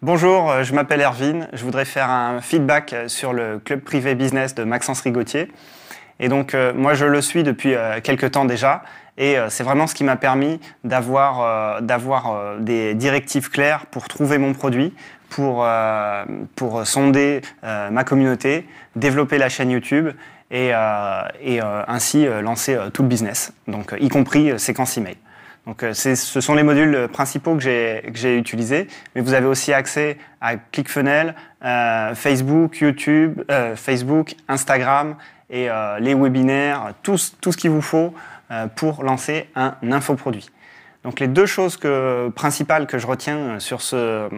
Bonjour, euh, je m'appelle Erwin. Je voudrais faire un feedback sur le club privé business de Maxence Rigotier. Et donc, euh, moi, je le suis depuis euh, quelques temps déjà. Et c'est vraiment ce qui m'a permis d'avoir des directives claires pour trouver mon produit, pour, pour sonder ma communauté, développer la chaîne YouTube et, et ainsi lancer tout le business, donc y compris séquence email. Donc, euh, ce sont les modules principaux que j'ai utilisés, mais vous avez aussi accès à ClickFunnels, euh, Facebook, YouTube, euh, Facebook, Instagram et les webinaires, tout, ce qu'il vous faut pour lancer un infoproduit. Donc les deux choses principales que je retiens sur ce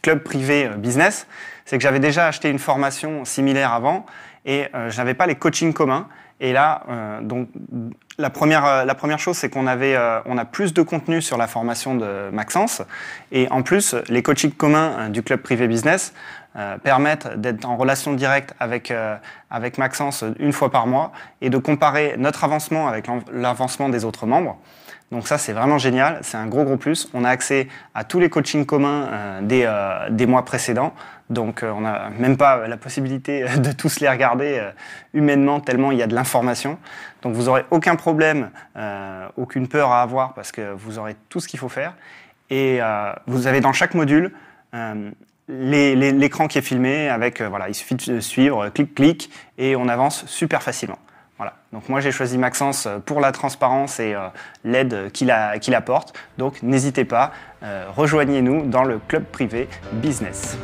club privé business, c'est que j'avais déjà acheté une formation similaire avant et je n'avais pas les coachings communs. Et là, euh, donc, la première, euh, la première chose, c'est qu'on avait, euh, on a plus de contenu sur la formation de Maxence. Et en plus, les coachings communs du club privé business permettent d'être en relation directe avec, avec Maxence une fois par mois et de comparer notre avancement avec l'avancement des autres membres. Donc ça, c'est vraiment génial. C'est un gros, gros plus. On a accès à tous les coachings communs euh, des, euh, des, mois précédents. Donc euh, on n'a même pas la possibilité de tous les regarder humainement, tellement il y a de l'information. Donc vous n'aurez aucun problème, aucune peur à avoir, parce que vous aurez tout ce qu'il faut faire. Et vous avez dans chaque module l'écran qui est filmé avec, voilà, il suffit de suivre, clic, clic, et on avance super facilement. Voilà. Donc moi j'ai choisi Maxence euh, pour la transparence et euh, l'aide qu'il apporte. Donc n'hésitez pas, euh, rejoignez-nous dans le club privé business.